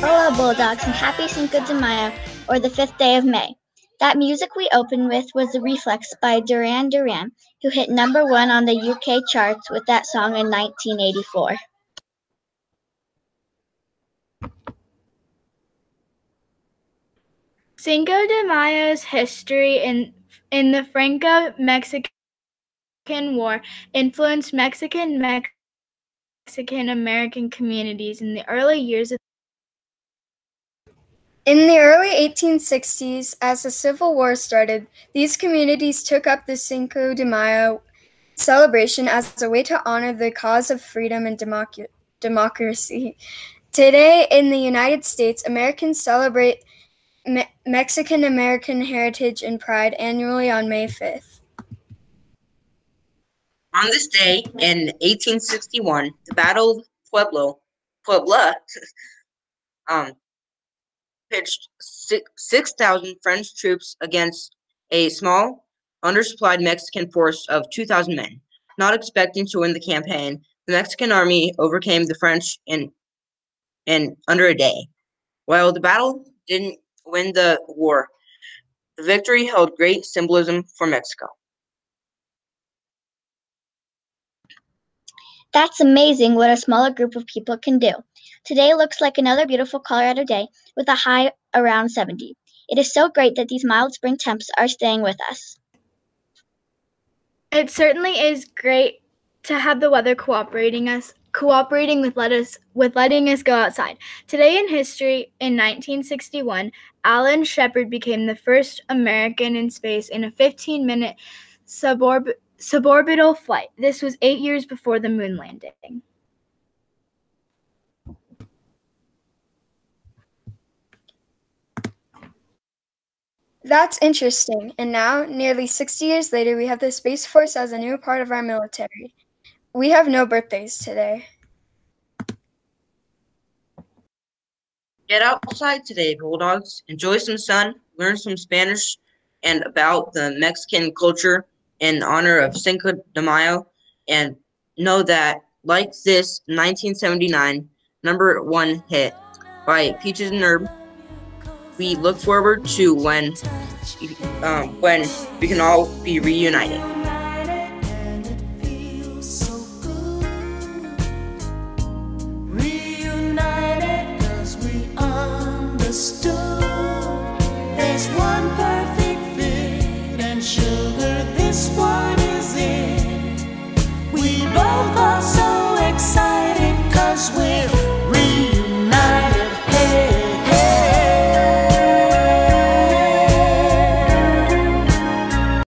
Hello, Bulldogs, and happy Cinco de Mayo, or the fifth day of May. That music we opened with was The Reflex by Duran Duran, who hit number one on the UK charts with that song in 1984. Cinco de Mayo's history in, in the Franco-Mexican War influenced Mexican Mexican American communities in the early years of in the early 1860s, as the Civil War started, these communities took up the Cinco de Mayo celebration as a way to honor the cause of freedom and democ- democracy. Today, in the United States, Americans celebrate Me- Mexican American heritage and pride annually on May 5th. On this day in 1861, the Battle of Pueblo, Puebla, um, pitched 6,000 French troops against a small, undersupplied Mexican force of 2,000 men. Not expecting to win the campaign, the Mexican army overcame the French in, in under a day. While the battle didn't win the war, the victory held great symbolism for Mexico. That's amazing what a smaller group of people can do. Today looks like another beautiful Colorado day with a high around 70. It is so great that these mild spring temps are staying with us. It certainly is great to have the weather cooperating us cooperating with let us with letting us go outside. Today in history in 1961, Alan Shepard became the first American in space in a 15-minute suborb- suborbital flight. This was 8 years before the moon landing. That's interesting. And now, nearly 60 years later, we have the Space Force as a new part of our military. We have no birthdays today. Get outside today, Bulldogs. Enjoy some sun, learn some Spanish and about the Mexican culture in honor of Cinco de Mayo, and know that, like this 1979 number one hit by Peaches and Herb, we look forward to when um, when we can all be reunited.